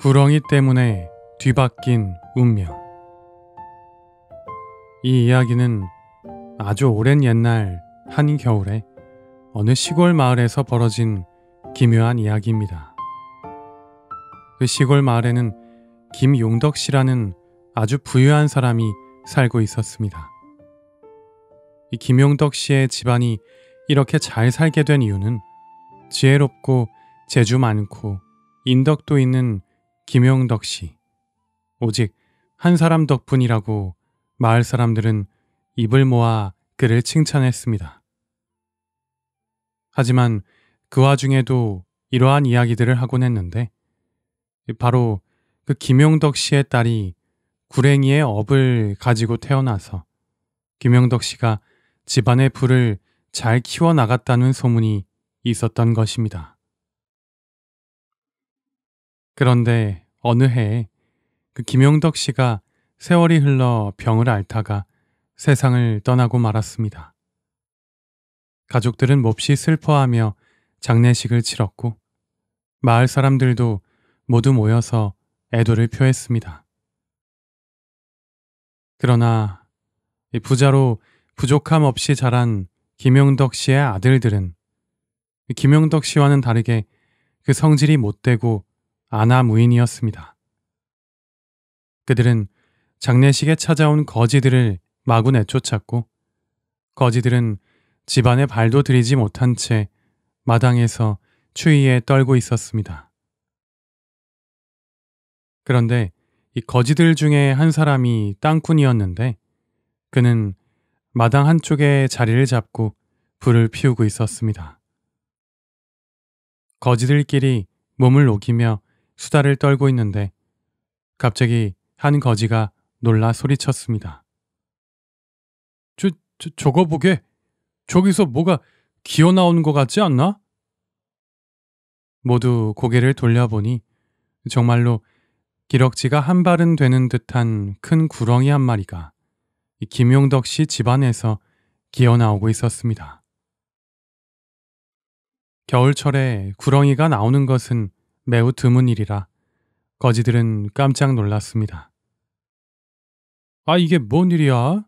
구렁이 때문에 뒤바뀐 운명. 이 이야기는 아주 오랜 옛날 한 겨울에 어느 시골 마을에서 벌어진 기묘한 이야기입니다. 그 시골 마을에는 김용덕 씨라는 아주 부유한 사람이 살고 있었습니다. 이 김용덕 씨의 집안이 이렇게 잘 살게 된 이유는 지혜롭고 재주 많고 인덕도 있는 김용덕 씨. 오직 한 사람 덕분이라고 마을 사람들은 입을 모아 그를 칭찬했습니다. 하지만 그 와중에도 이러한 이야기들을 하곤 했는데 바로 그 김용덕 씨의 딸이 구랭이의 업을 가지고 태어나서 김용덕 씨가 집안의 불을 잘 키워나갔다는 소문이 있었던 것입니다. 그런데 어느 해에 그 김용덕 씨가 세월이 흘러 병을 앓다가 세상을 떠나고 말았습니다. 가족들은 몹시 슬퍼하며 장례식을 치렀고 마을 사람들도 모두 모여서 애도를 표했습니다. 그러나 부자로 부족함 없이 자란 김용덕 씨의 아들들은 김용덕 씨와는 다르게 그 성질이 못되고 아나무인이었습니다. 그들은 장례식에 찾아온 거지들을 마구 내쫓았고 거지들은 집안에 발도 들이지 못한 채 마당에서 추위에 떨고 있었습니다. 그런데 이 거지들 중에 한 사람이 땅꾼이었는데 그는 마당 한쪽에 자리를 잡고 불을 피우고 있었습니다. 거지들끼리 몸을 녹이며 수다를 떨고 있는데 갑자기 한 거지가 놀라 소리쳤습니다. 저, 저, 저거 보게. 저기서 뭐가 기어 나오는 것 같지 않나? 모두 고개를 돌려보니 정말로 기럭지가 한 발은 되는 듯한 큰 구렁이 한 마리가 김용덕 씨 집안에서 기어 나오고 있었습니다. 겨울철에 구렁이가 나오는 것은 매우 드문 일이라 거지들은 깜짝 놀랐습니다. 아, 이게 뭔 일이야?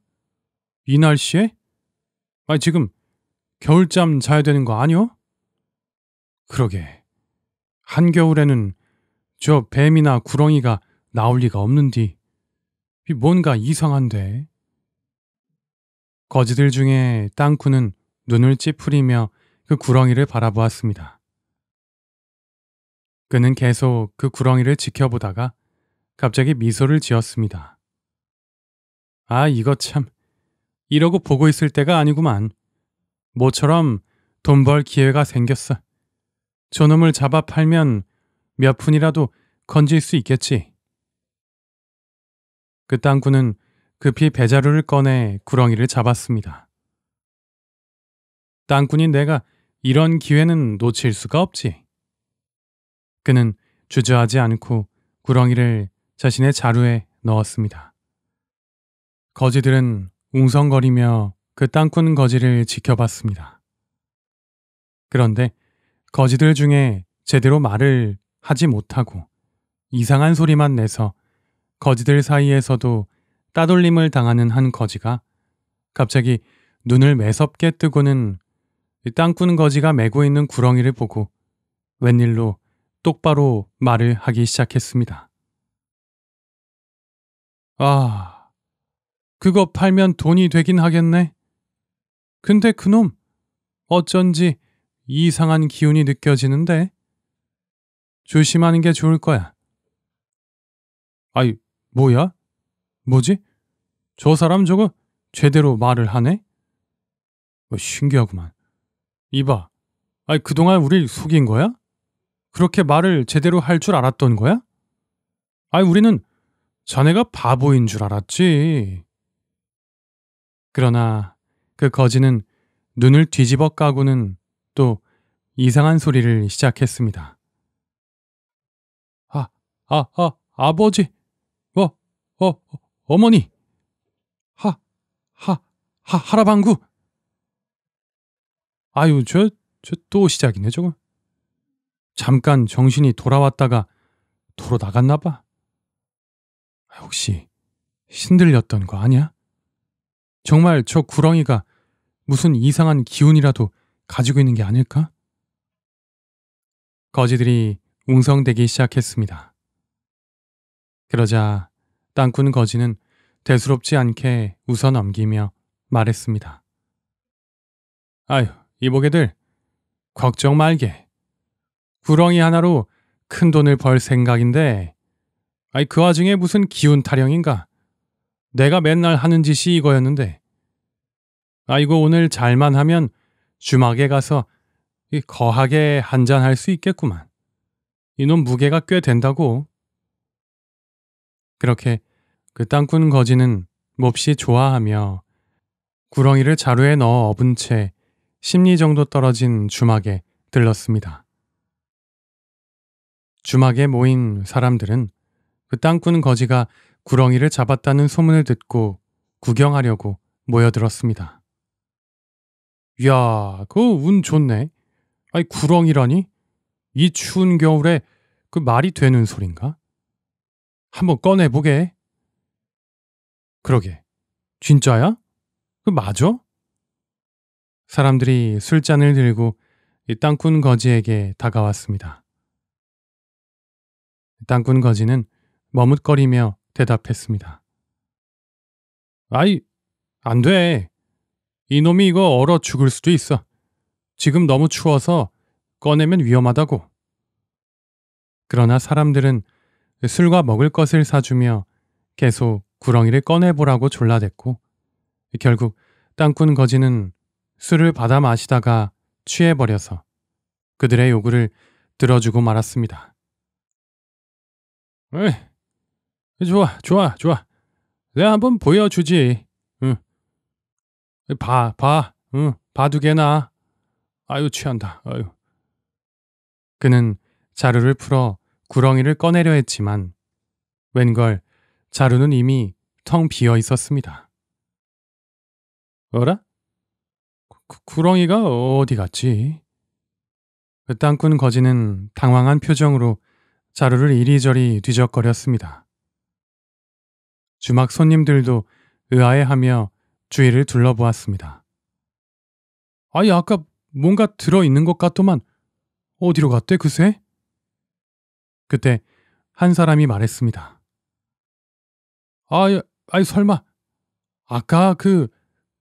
이 날씨에? 아, 지금 겨울잠 자야 되는 거 아니요? 그러게. 한겨울에는 저 뱀이나 구렁이가 나올 리가 없는디. 뭔가 이상한데. 거지들 중에 땅쿠는 눈을 찌푸리며 그 구렁이를 바라보았습니다. 그는 계속 그 구렁이를 지켜보다가 갑자기 미소를 지었습니다. 아, 이거 참. 이러고 보고 있을 때가 아니구만. 모처럼 돈 벌 기회가 생겼어. 저놈을 잡아 팔면 몇 푼이라도 건질 수 있겠지. 그 땅꾼은 급히 배자루를 꺼내 구렁이를 잡았습니다. 땅꾼인 내가 이런 기회는 놓칠 수가 없지. 그는 주저하지 않고 구렁이를 자신의 자루에 넣었습니다. 거지들은 웅성거리며 그 땅꾼 거지를 지켜봤습니다. 그런데 거지들 중에 제대로 말을 하지 못하고 이상한 소리만 내서 거지들 사이에서도 따돌림을 당하는 한 거지가 갑자기 눈을 매섭게 뜨고는 땅꾼 거지가 메고 있는 구렁이를 보고 웬일로 똑바로 말을 하기 시작했습니다. 아, 그거 팔면 돈이 되긴 하겠네. 근데 그놈, 어쩐지 이상한 기운이 느껴지는데? 조심하는 게 좋을 거야. 아이, 뭐야? 뭐지? 저 사람 저거 제대로 말을 하네? 어, 신기하구만. 이봐, 아이, 그동안 우릴 속인 거야? 그렇게 말을 제대로 할 줄 알았던 거야? 아이, 우리는 자네가 바보인 줄 알았지. 그러나 그 거지는 눈을 뒤집어 까고는 또 이상한 소리를 시작했습니다. 아, 아, 아, 아버지, 어, 어, 어 어머니, 하, 하, 하, 하라방구. 아유, 저, 저 또 시작이네, 저거. 잠깐 정신이 돌아왔다가 도로 나갔나 봐. 혹시 신들렸던 거 아니야? 정말 저 구렁이가 무슨 이상한 기운이라도 가지고 있는 게 아닐까? 거지들이 웅성대기 시작했습니다. 그러자 땅꾼 거지는 대수롭지 않게 웃어 넘기며 말했습니다. 아유, 이보게들, 걱정 말게. 구렁이 하나로 큰 돈을 벌 생각인데, 아이, 그 와중에 무슨 기운 타령인가? 내가 맨날 하는 짓이 이거였는데, 아이고, 오늘 잘만 하면 주막에 가서 거하게 한잔할 수 있겠구만. 이놈 무게가 꽤 된다고. 그렇게 그 땅꾼 거지는 몹시 좋아하며 구렁이를 자루에 넣어 업은 채 심리 정도 떨어진 주막에 들렀습니다. 주막에 모인 사람들은 그 땅꾼 거지가 구렁이를 잡았다는 소문을 듣고 구경하려고 모여들었습니다. 이야, 그 운 좋네. 아니, 구렁이라니? 이 추운 겨울에 그 말이 되는 소린가? 한번 꺼내보게. 그러게. 진짜야? 그 맞아? 사람들이 술잔을 들고 이 땅꾼 거지에게 다가왔습니다. 땅꾼 거지는 머뭇거리며 대답했습니다. 아이, 안 돼. 이놈이 이거 얼어 죽을 수도 있어. 지금 너무 추워서 꺼내면 위험하다고. 그러나 사람들은 술과 먹을 것을 사주며 계속 구렁이를 꺼내보라고 졸라댔고 결국 땅꾼 거지는 술을 받아 마시다가 취해버려서 그들의 요구를 들어주고 말았습니다. 에이, 좋아, 좋아, 좋아. 내가 한번 보여주지. 응. 봐, 봐, 응, 바둑에나. 아유, 취한다. 아유. 그는 자루를 풀어 구렁이를 꺼내려 했지만 웬걸 자루는 이미 텅 비어 있었습니다. 어라? 구, 구렁이가 어디 갔지? 그 땅꾼 거지는 당황한 표정으로 자루를 이리저리 뒤적거렸습니다. 주막 손님들도 의아해하며 주위를 둘러보았습니다. 아이, 아까 뭔가 들어있는 것 같더만 어디로 갔대, 그새? 그때 한 사람이 말했습니다. 아, 아이, 설마, 아까 그,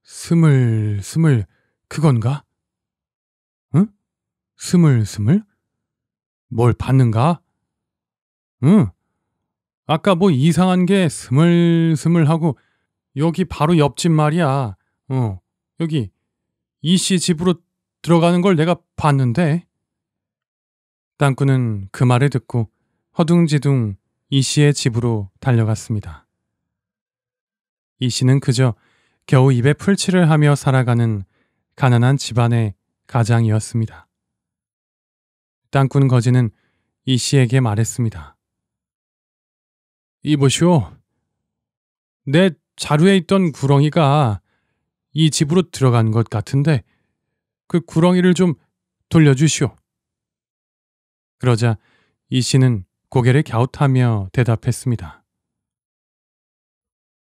스물, 스물, 그건가? 응? 스물, 스물? 뭘 봤는가? 응. 아까 뭐 이상한 게 스물스물하고 여기 바로 옆집 말이야. 어, 여기 이 씨 집으로 들어가는 걸 내가 봤는데. 땅꾼은 그 말을 듣고 허둥지둥 이 씨의 집으로 달려갔습니다. 이 씨는 그저 겨우 입에 풀칠을 하며 살아가는 가난한 집안의 가장이었습니다. 땅꾼 거지는 이 씨에게 말했습니다. 이보시오. 내 자루에 있던 구렁이가 이 집으로 들어간 것 같은데 그 구렁이를 좀 돌려주시오. 그러자 이 씨는 고개를 갸웃하며 대답했습니다.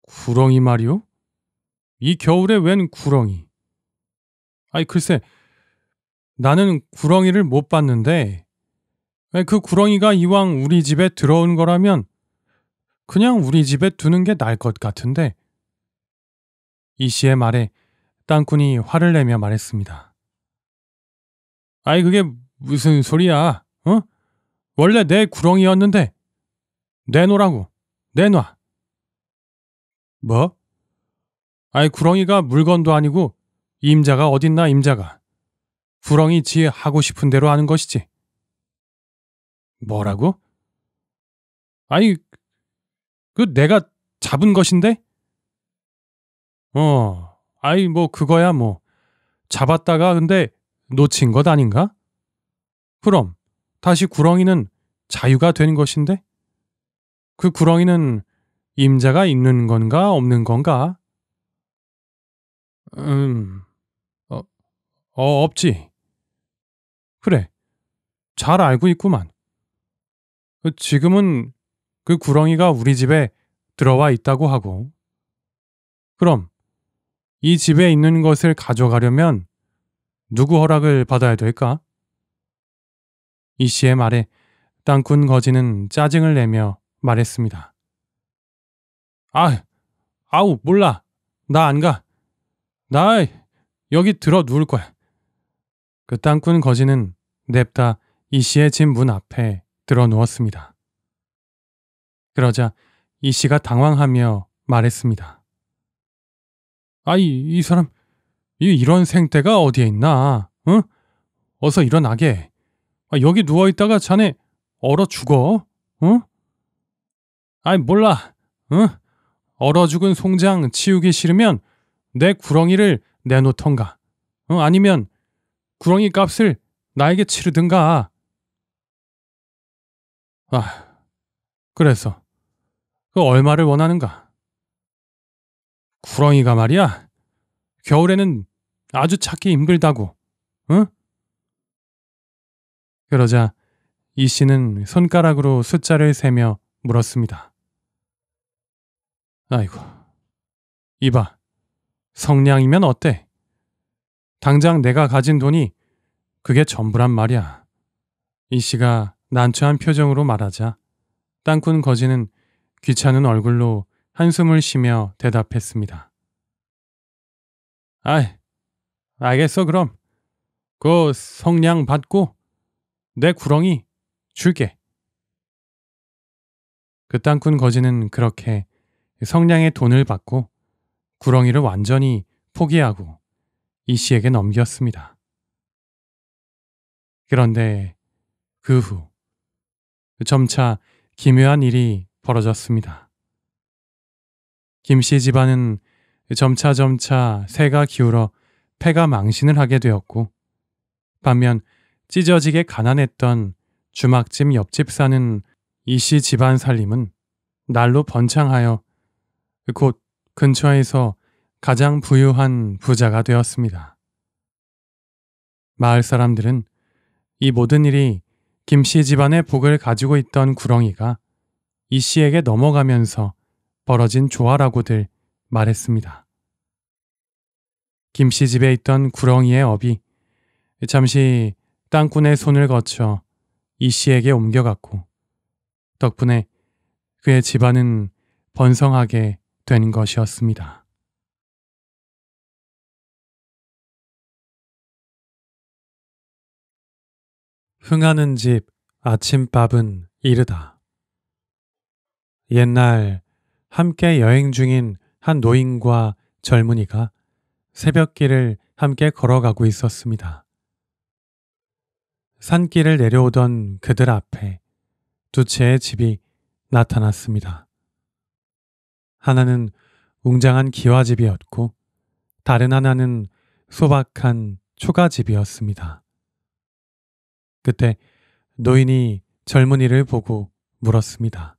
구렁이 말이오? 이 겨울에 웬 구렁이? 아이 글쎄 나는 구렁이를 못 봤는데 그 구렁이가 이왕 우리 집에 들어온 거라면 그냥 우리 집에 두는 게 나을 것 같은데. 이 씨의 말에 땅꾼이 화를 내며 말했습니다. 아이, 그게 무슨 소리야, 어? 원래 내 구렁이였는데. 내놓으라고. 내놔. 뭐? 아이, 구렁이가 물건도 아니고 임자가 어딨나, 임자가. 구렁이 지 하고 싶은 대로 하는 것이지. 뭐라고? 아니, 그 내가 잡은 것인데? 어, 아이 뭐 그거야 뭐. 잡았다가 근데 놓친 것 아닌가? 그럼 다시 구렁이는 자유가 된 것인데? 그 구렁이는 임자가 있는 건가 없는 건가? 음, 어, 어 없지. 그래, 잘 알고 있구만. 지금은 그 구렁이가 우리 집에 들어와 있다고 하고. 그럼 이 집에 있는 것을 가져가려면 누구 허락을 받아야 될까? 이 씨의 말에 땅꾼 거지는 짜증을 내며 말했습니다. 아, 아우, 몰라. 나 안 가. 나 여기 들어 누울 거야. 그 땅꾼 거지는 냅다 이 씨의 집 문 앞에 들어 누웠습니다. 그러자 이 씨가 당황하며 말했습니다. 아이, 이 사람, 이, 이런 생떼가 어디에 있나? 응? 어서 일어나게. 아, 여기 누워있다가 자네 얼어 죽어? 응? 아이, 몰라. 응? 얼어 죽은 송장 치우기 싫으면 내 구렁이를 내놓던가. 응? 아니면 구렁이 값을 나에게 치르든가. 아, 그래서 그 얼마를 원하는가? 구렁이가 말이야. 겨울에는 아주 찾기 힘들다고. 응? 그러자 이 씨는 손가락으로 숫자를 세며 물었습니다. 아이고, 이봐, 성냥이면 어때? 당장 내가 가진 돈이 그게 전부란 말이야. 이 씨가 난처한 표정으로 말하자 땅꾼 거지는 귀찮은 얼굴로 한숨을 쉬며 대답했습니다. 아이, 알겠어 그럼. 그 성냥 받고 내 구렁이 줄게. 그 땅꾼 거지는 그렇게 성냥의 돈을 받고 구렁이를 완전히 포기하고 이 씨에게 넘겼습니다. 그런데 그 후 점차 기묘한 일이 벌어졌습니다. 김 씨 집안은 점차 점차 새가 기울어 폐가 망신을 하게 되었고 반면 찢어지게 가난했던 주막집 옆집 사는 이 씨 집안 살림은 날로 번창하여 곧 근처에서 가장 부유한 부자가 되었습니다. 마을 사람들은 이 모든 일이 김 씨 집안의 복을 가지고 있던 구렁이가 이 씨에게 넘어가면서 벌어진 조화라고들 말했습니다. 김 씨 집에 있던 구렁이의 업이 잠시 땅꾼의 손을 거쳐 이 씨에게 옮겨갔고 덕분에 그의 집안은 번성하게 된 것이었습니다. 흥하는 집 아침밥은 이르다. 옛날 함께 여행 중인 한 노인과 젊은이가 새벽길을 함께 걸어가고 있었습니다. 산길을 내려오던 그들 앞에 두 채의 집이 나타났습니다. 하나는 웅장한 기와집이었고 다른 하나는 소박한 초가집이었습니다. 그때 노인이 젊은이를 보고 물었습니다.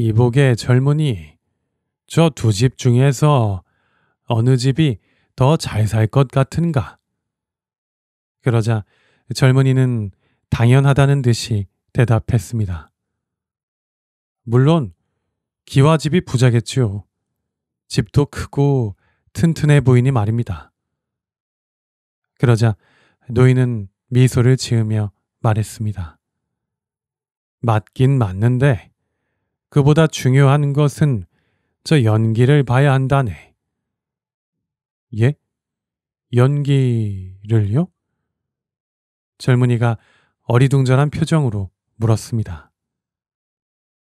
이복의 젊은이, 저 두 집 중에서 어느 집이 더 잘 살 것 같은가? 그러자 젊은이는 당연하다는 듯이 대답했습니다. 물론 기와집이 부자겠지요. 집도 크고 튼튼해 보이니 말입니다. 그러자 노인은 미소를 지으며 말했습니다. 맞긴 맞는데 그보다 중요한 것은 저 연기를 봐야 한다네. 예? 연기를요? 젊은이가 어리둥절한 표정으로 물었습니다.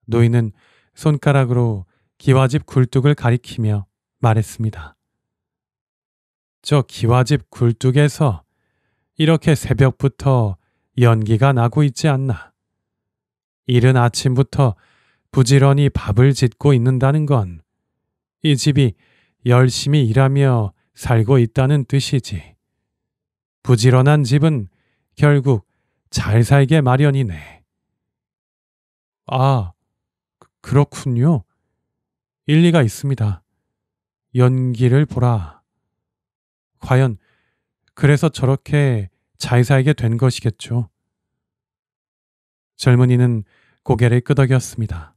노인은 손가락으로 기와집 굴뚝을 가리키며 말했습니다. 저 기와집 굴뚝에서 이렇게 새벽부터 연기가 나고 있지 않나. 이른 아침부터 부지런히 밥을 짓고 있는다는 건 이 집이 열심히 일하며 살고 있다는 뜻이지. 부지런한 집은 결국 잘 살게 마련이네. 아, 그렇군요. 일리가 있습니다. 연기를 보라. 과연 그래서 저렇게 잘 살게 된 것이겠죠. 젊은이는 고개를 끄덕였습니다.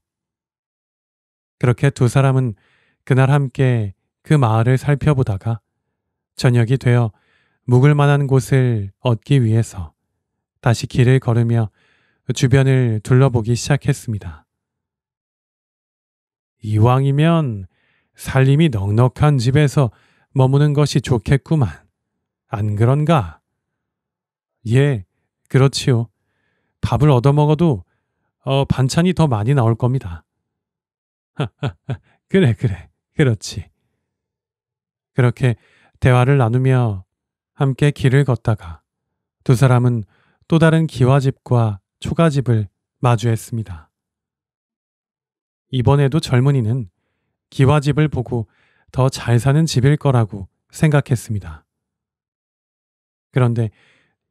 그렇게 두 사람은 그날 함께 그 마을을 살펴보다가 저녁이 되어 묵을 만한 곳을 얻기 위해서 다시 길을 걸으며 주변을 둘러보기 시작했습니다. 이왕이면 살림이 넉넉한 집에서 머무는 것이 좋겠구만. 안 그런가? 예, 그렇지요. 밥을 얻어먹어도 어, 반찬이 더 많이 나올 겁니다. 그래, 그래. 그렇지. 그렇게 대화를 나누며 함께 길을 걷다가 두 사람은 또 다른 기와집과 초가집을 마주했습니다. 이번에도 젊은이는 기와집을 보고 더 잘 사는 집일 거라고 생각했습니다. 그런데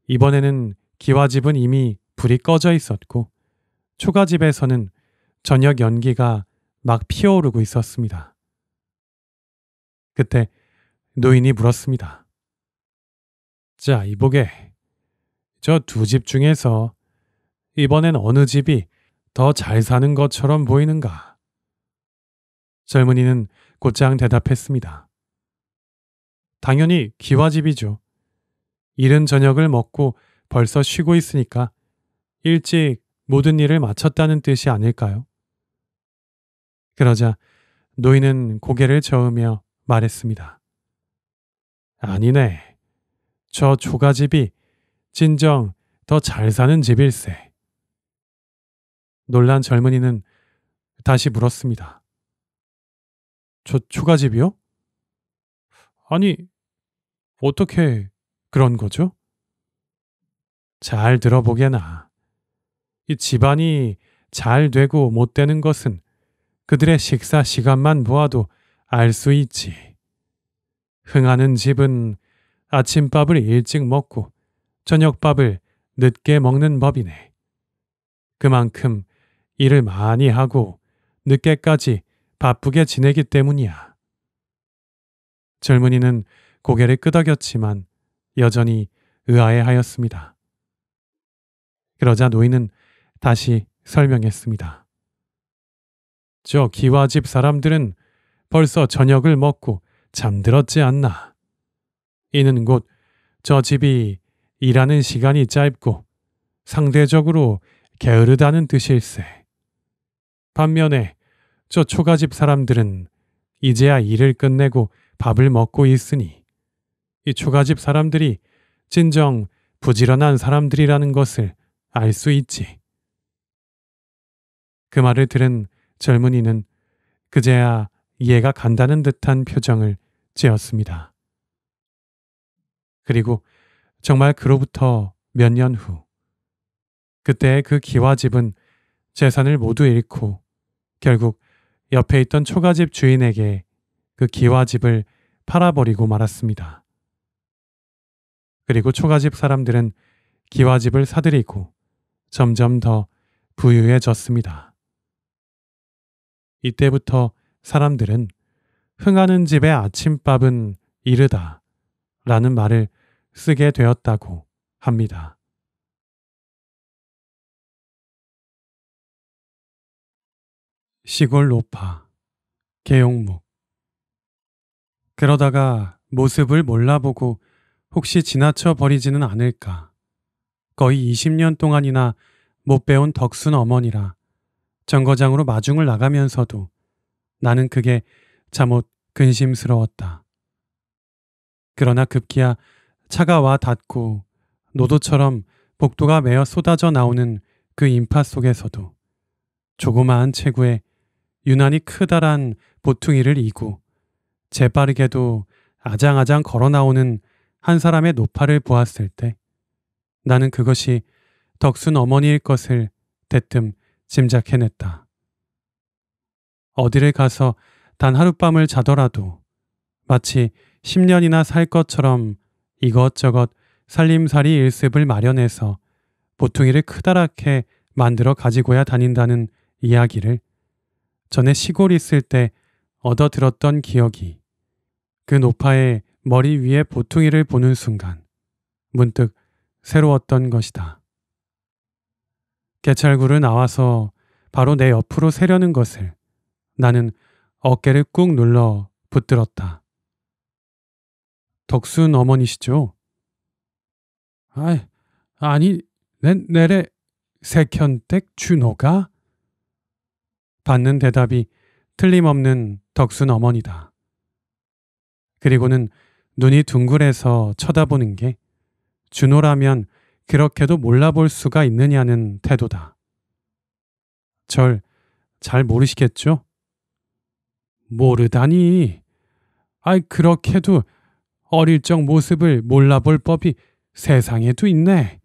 이번에는 기와집은 이미 불이 꺼져 있었고 초가집에서는 저녁 연기가 막 피어오르고 있었습니다. 그때 노인이 물었습니다. 자, 이보게. 저 두 집 중에서 이번엔 어느 집이 더 잘 사는 것처럼 보이는가? 젊은이는 곧장 대답했습니다. 당연히 기와집이죠. 이른 저녁을 먹고 벌써 쉬고 있으니까 일찍 모든 일을 마쳤다는 뜻이 아닐까요? 그러자 노인은 고개를 저으며 말했습니다. 아니네. 저 초가집이 진정 더 잘 사는 집일세. 놀란 젊은이는 다시 물었습니다. 저 초가집이요? 아니, 어떻게 그런 거죠? 잘 들어보게나. 이 집안이 잘 되고 못 되는 것은 그들의 식사 시간만 보아도 알 수 있지. 흥하는 집은 아침밥을 일찍 먹고 저녁밥을 늦게 먹는 법이네. 그만큼 일을 많이 하고 늦게까지 바쁘게 지내기 때문이야. 젊은이는 고개를 끄덕였지만 여전히 의아해하였습니다. 그러자 노인은 다시 설명했습니다. 저 기와집 사람들은 벌써 저녁을 먹고 잠들었지 않나. 이는 곧 저 집이 일하는 시간이 짧고 상대적으로 게으르다는 뜻일세. 반면에 저 초가집 사람들은 이제야 일을 끝내고 밥을 먹고 있으니 이 초가집 사람들이 진정 부지런한 사람들이라는 것을 알 수 있지. 그 말을 들은 젊은이는 그제야 이해가 간다는 듯한 표정을 지었습니다. 그리고 정말 그로부터 몇 년 후, 그때 그 기와집은 재산을 모두 잃고 결국 옆에 있던 초가집 주인에게 그 기와집을 팔아버리고 말았습니다. 그리고 초가집 사람들은 기와집을 사들이고 점점 더 부유해졌습니다. 이때부터 사람들은 흥하는 집의 아침밥은 이르다 라는 말을 쓰게 되었다고 합니다. 시골 노파 개용묵 그러다가 모습을 몰라보고 혹시 지나쳐 버리지는 않을까. 거의 20년 동안이나 못 배운 덕순 어머니라 정거장으로 마중을 나가면서도 나는 그게 잠옷 근심스러웠다. 그러나 급기야 차가 와 닿고 노도처럼 복도가 메어 쏟아져 나오는 그 인파 속에서도 조그마한 체구에 유난히 크다란 보퉁이를 이고 재빠르게도 아장아장 걸어 나오는 한 사람의 노파를 보았을 때 나는 그것이 덕순 어머니일 것을 대뜸 짐작해냈다. 어디를 가서 단 하룻밤을 자더라도 마치 10년이나 살 것처럼 이것저것 살림살이 일습을 마련해서 보퉁이를 크다랗게 만들어 가지고야 다닌다는 이야기를 전에 시골 있을 때 얻어 들었던 기억이 그 노파의 머리 위에 보퉁이를 보는 순간 문득 새로웠던 것이다. 개찰구를 나와서 바로 내 옆으로 세려는 것을 나는 어깨를 꾹 눌러 붙들었다. 덕순 어머니시죠? 아, 아니, 내, 내래 색현댁 준호가? 받는 대답이 틀림없는 덕순 어머니다. 그리고는 눈이 둥글해서 쳐다보는 게 준호라면 그렇게도 몰라볼 수가 있느냐는 태도다. 절 잘 모르시겠죠? 모르다니. 아이, 그렇게도 어릴 적 모습을 몰라볼 법이 세상에도 있네.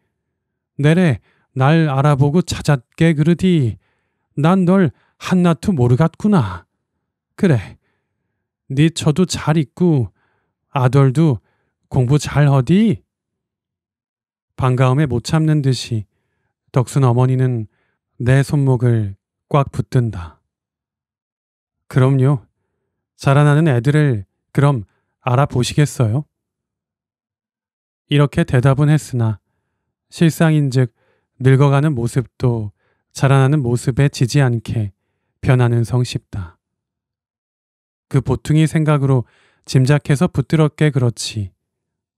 내래 날 알아보고 찾았게 그러디. 난 널 한나투 모르겠구나. 그래. 네 처도 잘 있고 아들도 공부 잘 하디? 반가움에 못 참는 듯이 덕순 어머니는 내 손목을 꽉 붙든다. 그럼요. 자라나는 애들을 그럼 알아보시겠어요? 이렇게 대답은 했으나 실상인즉 늙어가는 모습도 자라나는 모습에 지지 않게 변하는 성쉽다. 그 보통이 생각으로 짐작해서 붙들었게 그렇지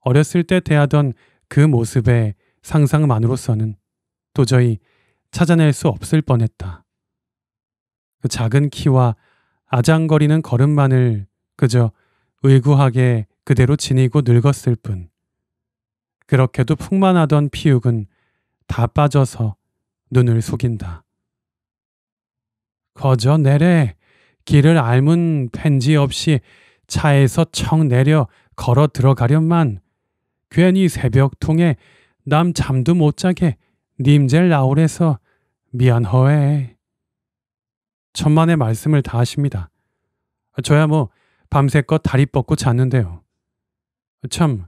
어렸을 때 대하던 그 모습의 상상만으로서는 도저히 찾아낼 수 없을 뻔했다. 그 작은 키와 아장거리는 걸음만을 그저 의구하게 그대로 지니고 늙었을 뿐. 그렇게도 풍만하던 피육은 다 빠져서 눈을 속인다. 거저 내래 길을 앓은 펜지 없이 차에서 청 내려 걸어 들어가련만 괜히 새벽통에 남 잠도 못 자게 님젤 나오래서 미안허해. 천만의 말씀을 다 하십니다. 저야 뭐 밤새껏 다리 뻗고 잤는데요. 참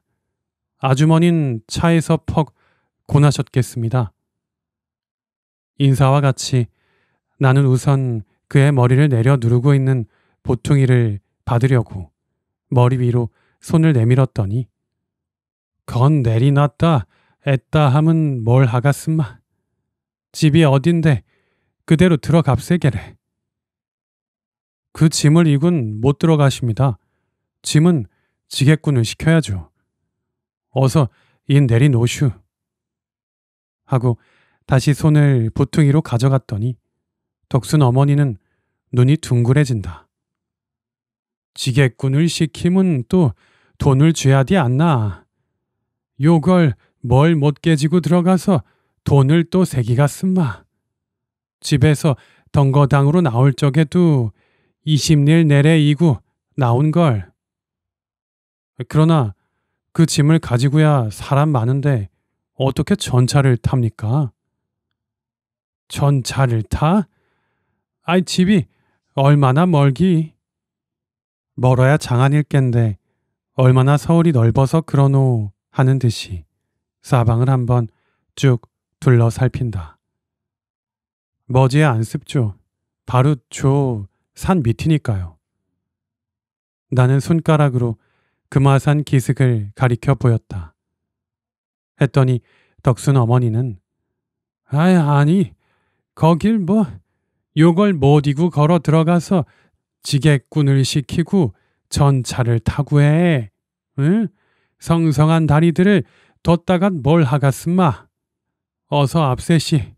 아주머닌 차에서 퍽 고나셨겠습니다. 인사와 같이 나는 우선 그의 머리를 내려 누르고 있는 보퉁이를 받으려고 머리 위로 손을 내밀었더니 건 내리놨다 애따 함은 뭘 하갔음마. 집이 어딘데 그대로 들어갑세게래. 그 짐을 이군 못 들어가십니다. 짐은 지게꾼을 시켜야죠. 어서 인 내리놓슈. 하고 다시 손을 보퉁이로 가져갔더니 덕순 어머니는 눈이 둥그레진다. 지게꾼을 시키면 또 돈을 줘야디 않나. 요걸 뭘 못 깨지고 들어가서 돈을 또 세기가 쓴마. 집에서 덩거당으로 나올 적에도 20일 내래 이구 나온 걸. 그러나 그 짐을 가지고야 사람 많은데 어떻게 전차를 탑니까? 전차를 타? 아이 집이 얼마나 멀기? 멀어야 장안일 겐데 얼마나 서울이 넓어서 그러노 하는 듯이 사방을 한번 쭉 둘러 살핀다. 머지에 안 습죠. 바로 저 산 밑이니까요. 나는 손가락으로 금화산 기슭을 가리켜 보였다. 했더니 덕순 어머니는 아이 아니 거길 뭐 요걸 못 이고 걸어 들어가서 지게꾼을 시키고 전차를 타고 해. 응? 성성한 다리들을 뒀다간 뭘 하갔음마. 어서 앞세시.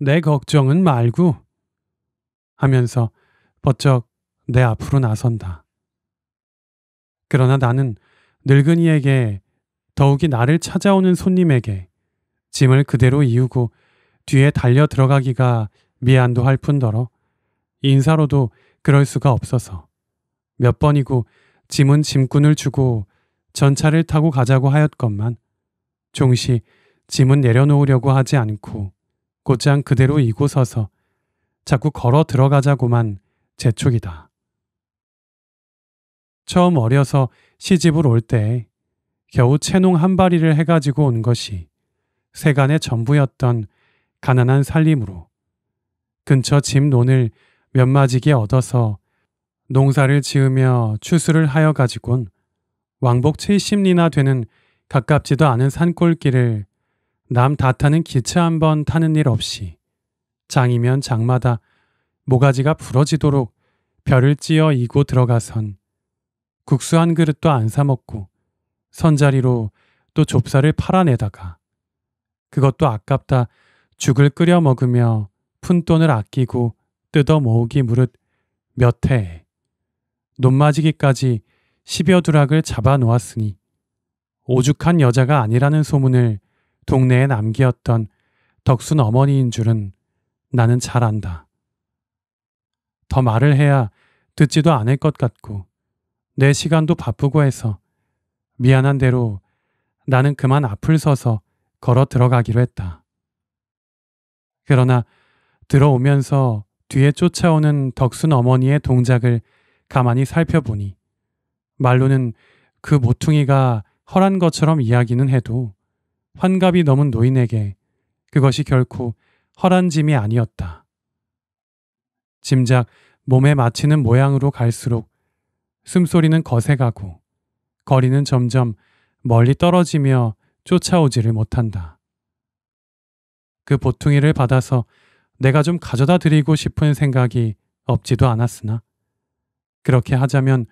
내 걱정은 말고. 하면서 버쩍 내 앞으로 나선다. 그러나 나는 늙은이에게 더욱이 나를 찾아오는 손님에게 짐을 그대로 이우고 뒤에 달려 들어가기가 미안도 할 뿐더러 인사로도 그럴 수가 없어서 몇 번이고 짐은 짐꾼을 주고 전차를 타고 가자고 하였건만 종시 짐은 내려놓으려고 하지 않고 곧장 그대로 이고 서서 자꾸 걸어 들어가자고만 재촉이다. 처음 어려서 시집을 올때 겨우 채농 한 바리를 해가지고 온 것이 세간의 전부였던 가난한 살림으로 근처 집 논을 몇 마지게 얻어서 농사를 지으며 추수를 하여 가지곤 왕복 70리나 되는 가깝지도 않은 산골길을 남 다 타는 기차 한 번 타는 일 없이 장이면 장마다 모가지가 부러지도록 별을 찧어 이고 들어가선 국수 한 그릇도 안 사먹고 선자리로 또 좁쌀을 팔아내다가 그것도 아깝다 죽을 끓여 먹으며 푼돈을 아끼고 뜯어 모으기 무릇 몇 해에 논 맞이기까지 십여 두락을 잡아 놓았으니 오죽한 여자가 아니라는 소문을 동네에 남기었던 덕순 어머니인 줄은 나는 잘 안다. 더 말을 해야 듣지도 않을 것 같고 내 시간도 바쁘고 해서 미안한 대로 나는 그만 앞을 서서 걸어 들어가기로 했다. 그러나 들어오면서 뒤에 쫓아오는 덕순 어머니의 동작을 가만히 살펴보니 말로는 그 모퉁이가 헐한 것처럼 이야기는 해도 환갑이 넘은 노인에게 그것이 결코 헐한 짐이 아니었다. 짐작 몸에 맞히는 모양으로 갈수록 숨소리는 거세가고 거리는 점점 멀리 떨어지며 쫓아오지를 못한다. 그 보퉁이를 받아서 내가 좀 가져다 드리고 싶은 생각이 없지도 않았으나 그렇게 하자면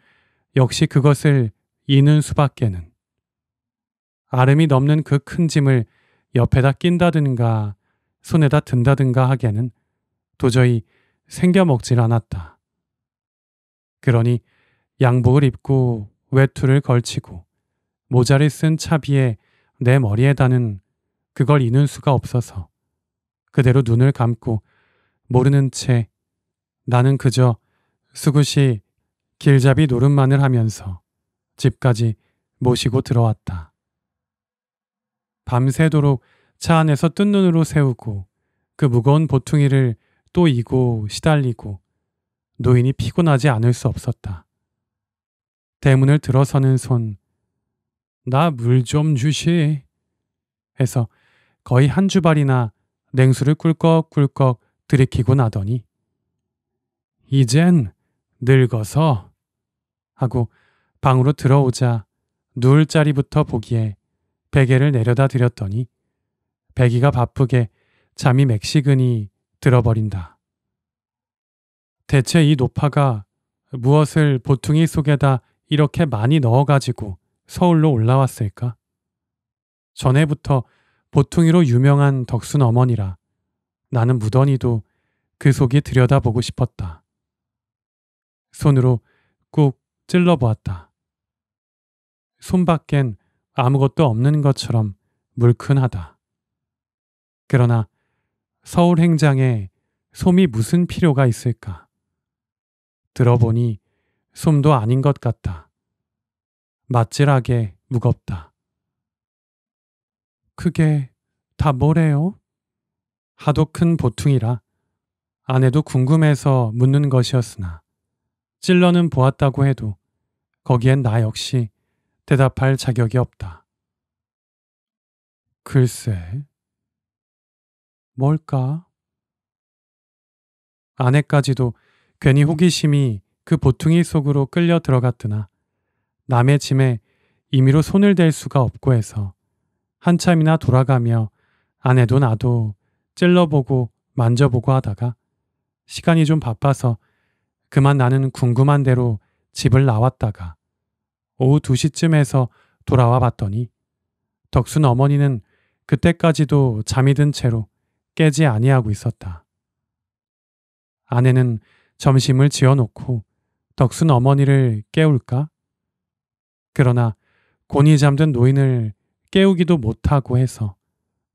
역시 그것을 이는 수밖에는 아름이 넘는 그 큰 짐을 옆에다 낀다든가 손에다 든다든가 하기에는 도저히 생겨 먹질 않았다. 그러니 양복을 입고 외투를 걸치고 모자를 쓴 차비에 내 머리에 다는 그걸 이는 수가 없어서 그대로 눈을 감고 모르는 채 나는 그저 수굿이 길잡이 노름만을 하면서 집까지 모시고 들어왔다. 밤새도록 차 안에서 뜬 눈으로 세우고 그 무거운 보퉁이를 또 이고 시달리고 노인이 피곤하지 않을 수 없었다. 대문을 들어서는 손, 나 물 좀 주시. 해서 거의 한 주발이나 냉수를 꿀꺽꿀꺽 들이키고 나더니 이젠 늙어서 하고 방으로 들어오자 누울 자리부터 보기에 베개를 내려다 드렸더니 베기가 바쁘게 잠이 맥시근이 들어버린다. 대체 이 노파가 무엇을 보퉁이 속에다 이렇게 많이 넣어가지고 서울로 올라왔을까? 전에부터 보퉁이로 유명한 덕순 어머니라 나는 무던히도 그 속이 들여다보고 싶었다. 손으로 꾹 찔러보았다. 손 밖엔 아무것도 없는 것처럼 물큰하다. 그러나 서울 행장에 솜이 무슨 필요가 있을까? 들어보니 솜도 아닌 것 같다. 맞질하게 무겁다. 그게 다 뭐래요? 하도 큰 보퉁이라 아내도 궁금해서 묻는 것이었으나 찔러는 보았다고 해도 거기엔 나 역시 대답할 자격이 없다. 글쎄, 뭘까? 아내까지도 괜히 호기심이 그 보퉁이 속으로 끌려 들어갔드나 남의 짐에 임의로 손을 댈 수가 없고 해서 한참이나 돌아가며 아내도 나도 찔러보고 만져보고 하다가 시간이 좀 바빠서 그만 나는 궁금한 대로 집을 나왔다가 오후 2시쯤에서 돌아와 봤더니 덕순 어머니는 그때까지도 잠이 든 채로 깨지 아니하고 있었다. 아내는 점심을 지어놓고 덕순 어머니를 깨울까? 그러나 곤히 잠든 노인을 깨우기도 못하고 해서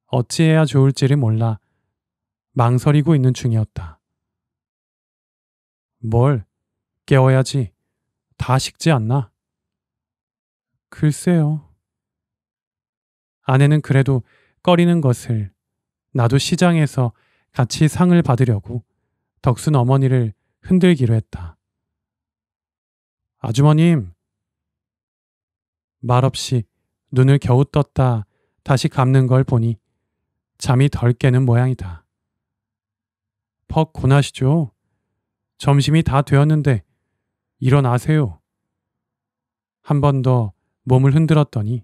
어찌해야 좋을지를 몰라 망설이고 있는 중이었다. 뭘 깨워야지. 다 식지 않나? 글쎄요. 아내는 그래도 꺼리는 것을 나도 시장에서 같이 상을 받으려고 덕순 어머니를 흔들기로 했다. 아주머님! 말없이 눈을 겨우 떴다 다시 감는 걸 보니 잠이 덜 깨는 모양이다. 퍽 고나시죠? 점심이 다 되었는데 일어나세요. 한 번 더 몸을 흔들었더니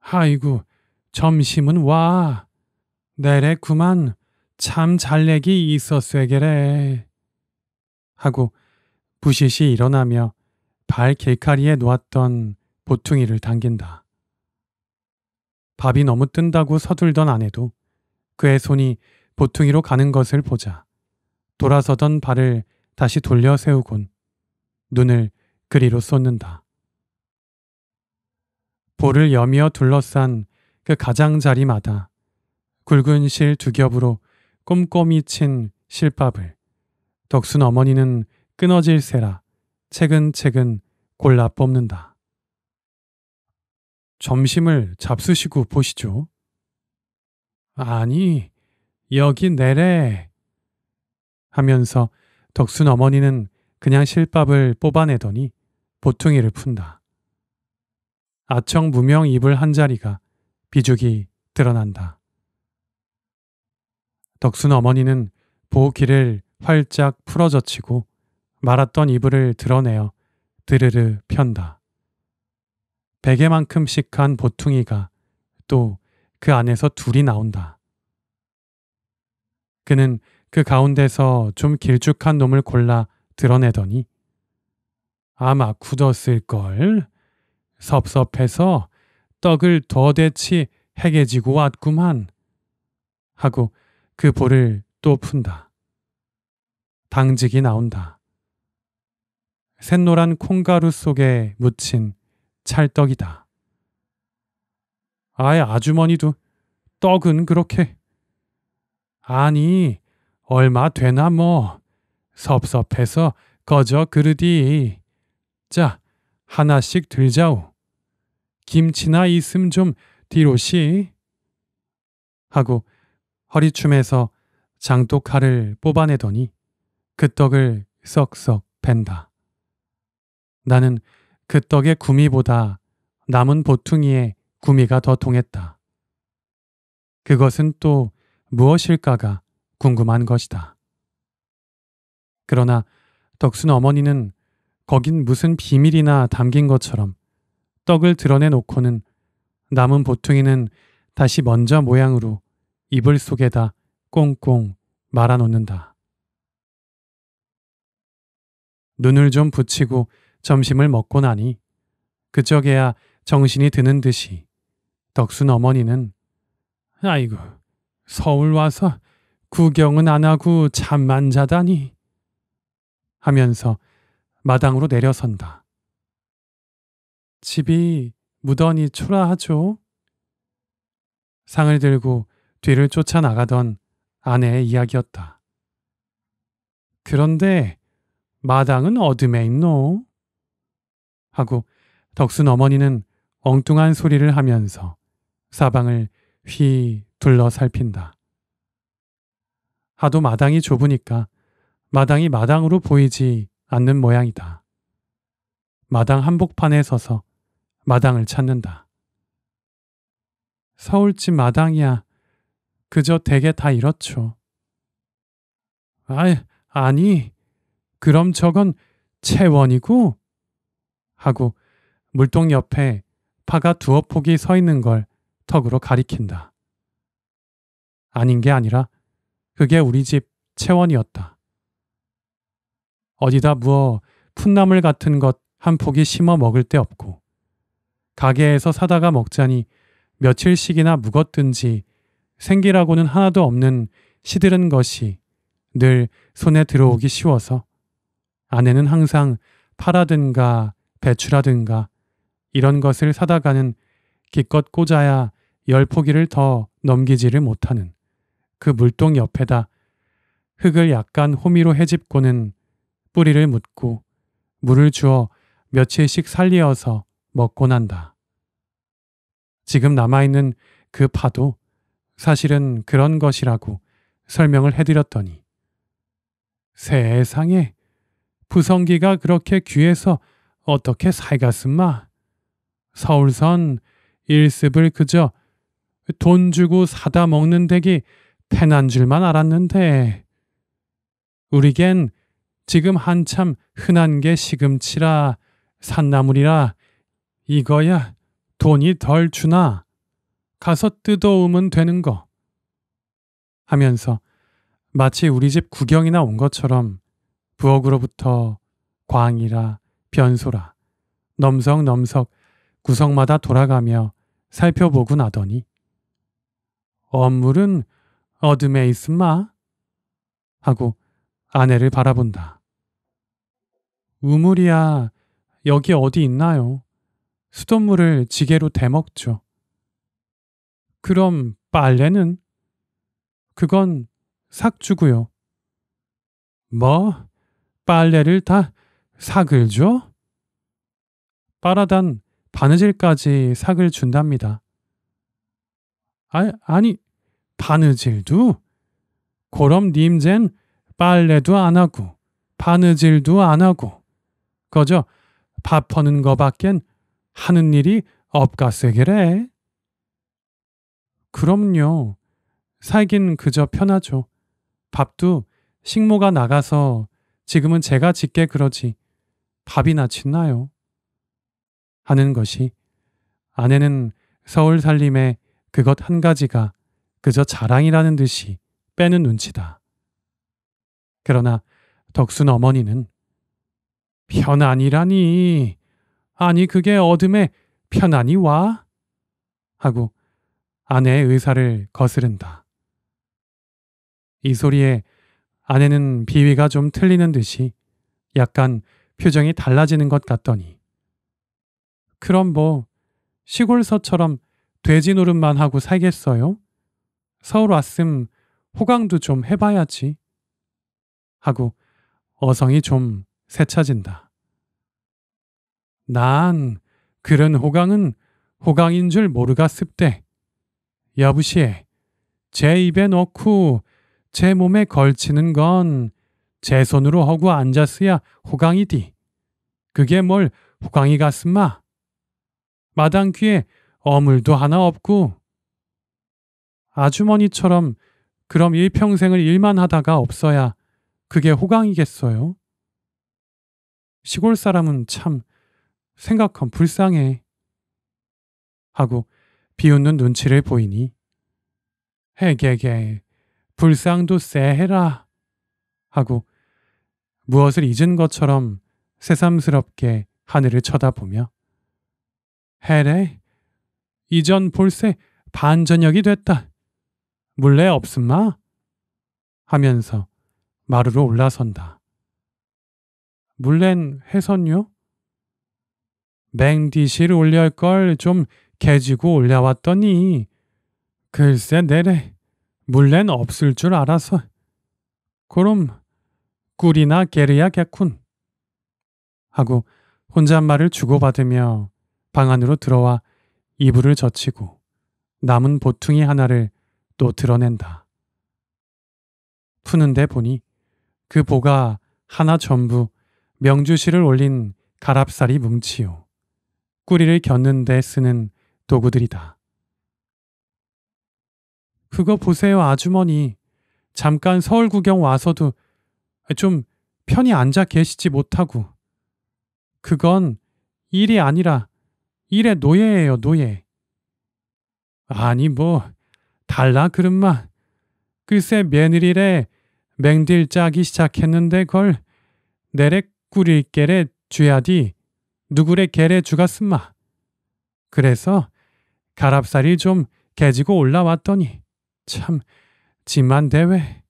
아이고 점심은 와 내래 그만 참 잘내기 있었쇠게래. 하고 부시시 일어나며 발 길가리에 놓았던 보퉁이를 당긴다. 밥이 너무 뜬다고 서둘던 아내도 그의 손이 보퉁이로 가는 것을 보자 돌아서던 발을 다시 돌려 세우곤 눈을 그리로 쏟는다. 볼을 여미어 둘러싼 그 가장자리마다 굵은 실 두 겹으로 꼼꼼히 친 실밥을 덕순 어머니는 끊어질 새라 채근채근 골라 뽑는다. 점심을 잡수시고 보시죠. 아니, 여기 내래. 하면서 덕순 어머니는 그냥 실밥을 뽑아내더니 보퉁이를 푼다. 아청 무명 이불 한 자리가 비죽이 드러난다. 덕순 어머니는 보호기를 활짝 풀어젖히고 말았던 이불을 드러내어 드르르 편다. 베개만큼씩 한 보퉁이가 또 그 안에서 둘이 나온다. 그는 그 가운데서 좀 길쭉한 놈을 골라 드러내더니 아마 굳었을 걸. 섭섭해서 떡을 더 대치 해게지고 왔구만. 하고 그 볼을 또 푼다. 당직이 나온다. 샛노란 콩가루 속에 묻힌 찰떡이다. 아예 아주머니도 떡은 그렇게 아니 얼마 되나 뭐 섭섭해서 거저 그르디. 자 하나씩 들자오. 김치나 있음 좀 뒤로시. 하고 허리춤에서 장독 칼을 뽑아내더니 그 떡을 썩썩 벤다. 나는 그 떡의 구미보다 남은 보퉁이의 구미가 더 통했다. 그것은 또 무엇일까가 궁금한 것이다. 그러나 덕순 어머니는 거긴 무슨 비밀이나 담긴 것처럼 떡을 드러내 놓고는 남은 보퉁이는 다시 먼저 모양으로 이불 속에다 꽁꽁 말아 놓는다. 눈을 좀 붙이고 점심을 먹고 나니 그저에야 정신이 드는 듯이 덕순 어머니는 아이고 서울 와서 구경은 안 하고 잠만 자다니 하면서 마당으로 내려선다. 집이 무던히 초라하죠. 상을 들고 뒤를 쫓아 나가던 아내의 이야기였다. 그런데 마당은 어둠에 있노? 하고 덕순 어머니는 엉뚱한 소리를 하면서 사방을 휘 둘러 살핀다. 하도 마당이 좁으니까 마당이 마당으로 보이지 않는 모양이다. 마당 한복판에 서서 마당을 찾는다. 서울집 마당이야. 그저 대개 다 이렇죠. 아, 아니, 그럼 저건 채원이고? 하고 물동 옆에 파가 두어 폭이 서 있는 걸 턱으로 가리킨다. 아닌 게 아니라 그게 우리 집 채원이었다. 어디다 무어 풋나물 같은 것한 폭이 심어 먹을 데 없고 가게에서 사다가 먹자니 며칠씩이나 묵었든지 생기라고는 하나도 없는 시들은 것이 늘 손에 들어오기 쉬워서 아내는 항상 파라든가 배추라든가 이런 것을 사다가는 기껏 꽂아야 열 포기를 더 넘기지를 못하는 그 물동 옆에다 흙을 약간 호미로 헤집고는 뿌리를 묻고 물을 주어 며칠씩 살리어서 먹고 난다. 지금 남아있는 그 파도 사실은 그런 것이라고 설명을 해드렸더니 세상에 부성기가 그렇게 귀해서 어떻게 살갔음마? 서울선 일습을 그저 돈 주고 사다 먹는 덱이 편한 줄만 알았는데 우리겐 지금 한참 흔한 게 시금치라 산나물이라 이거야 돈이 덜 주나 가서 뜯어오면 되는 거 하면서 마치 우리 집 구경이나 온 것처럼 부엌으로부터 광이라 변소라 넘석넘석 구석마다 돌아가며 살펴보고 나더니 업물은 어둠에 있음마 하고 아내를 바라본다. 우물이야 여기 어디 있나요? 수돗물을 지게로 대먹죠. 그럼 빨래는? 그건 삭주고요. 뭐? 빨래를 다 삭을 줘? 빨아단 바느질까지 삭을 준답니다. 아, 아니, 바느질도? 그럼 님젠 빨래도 안 하고 바느질도 안 하고 거저 밥 퍼는 거밖엔 하는 일이 없가세게래. 그럼요. 살긴 그저 편하죠. 밥도 식모가 나가서 지금은 제가 짓게 그러지 밥이나 짓나요? 하는 것이 아내는 서울 살림의 그것 한 가지가 그저 자랑이라는 듯이 빼는 눈치다. 그러나 덕순 어머니는 편안이라니 아니 그게 어둠에 편안히 와? 하고 아내의 의사를 거스른다. 이 소리에 아내는 비위가 좀 틀리는 듯이 약간 표정이 달라지는 것 같더니 그럼 뭐 시골서처럼 돼지 노릇만 하고 살겠어요? 서울 왔음 호강도 좀 해봐야지. 하고 어성이 좀 새차진다. 난 그런 호강은 호강인 줄 모르가 습대. 여부시에 제 입에 넣고 제 몸에 걸치는 건 제 손으로 허구 앉았어야 호강이디. 그게 뭘 호강이 같음마. 마당 귀에 어물도 하나 없고 아주머니처럼 그럼 일평생을 일만 하다가 없어야 그게 호강이겠어요? 시골 사람은 참 생각하면 불쌍해. 하고 비웃는 눈치를 보이니 해게게 불쌍도 쎄해라 하고 무엇을 잊은 것처럼 새삼스럽게 하늘을 쳐다보며 해래 이전 볼새 반저녁이 됐다. 물레 없음마? 하면서 마루로 올라선다. 물렌 해선요? 맹디실 올릴 걸 좀 개지고 올려왔더니 글쎄 내래 물렌 없을 줄 알아서 그럼 꿀이나 게르야겠군 하고 혼잣말을 주고받으며 방 안으로 들어와 이불을 젖히고 남은 보퉁이 하나를 또 드러낸다. 푸는데 보니 그 보가 하나 전부 명주실을 올린 가랍살이 뭉치요. 꾸리를 겼는데 쓰는 도구들이다. 그거 보세요, 아주머니. 잠깐 서울 구경 와서도 좀 편히 앉아 계시지 못하고. 그건 일이 아니라 일의 노예예요, 노예. 아니, 뭐, 달라, 그런마. 글쎄, 며느리래 맹딜 짜기 시작했는데 걸 내래 꾸릴 게래 쥐야디 누구래 개래 주갔음마. 그래서 가랍살이 좀 개지고 올라왔더니 참 집만 대회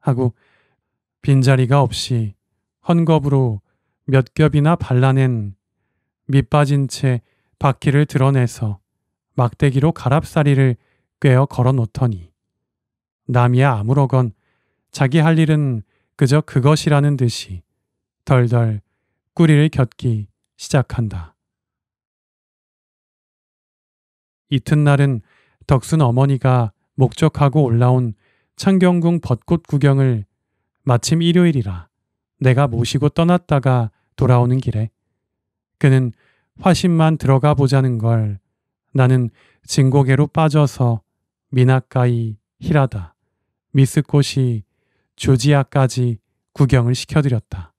하고 빈자리가 없이 헌겁으로 몇 겹이나 발라낸 밑빠진 채 바퀴를 드러내서 막대기로 가랍사리를 꿰어 걸어 놓더니 남이야 아무러건 자기 할 일은 그저 그것이라는 듯이 덜덜 꾸리를 곁기 시작한다. 이튿날은 덕순 어머니가 목적하고 올라온 창경궁 벚꽃 구경을 마침 일요일이라 내가 모시고 떠났다가 돌아오는 길에 그는 화신만 들어가 보자는 걸 나는 진고개로 빠져서 미나까이 히라다 미스꽃이 조지아까지 구경을 시켜드렸다.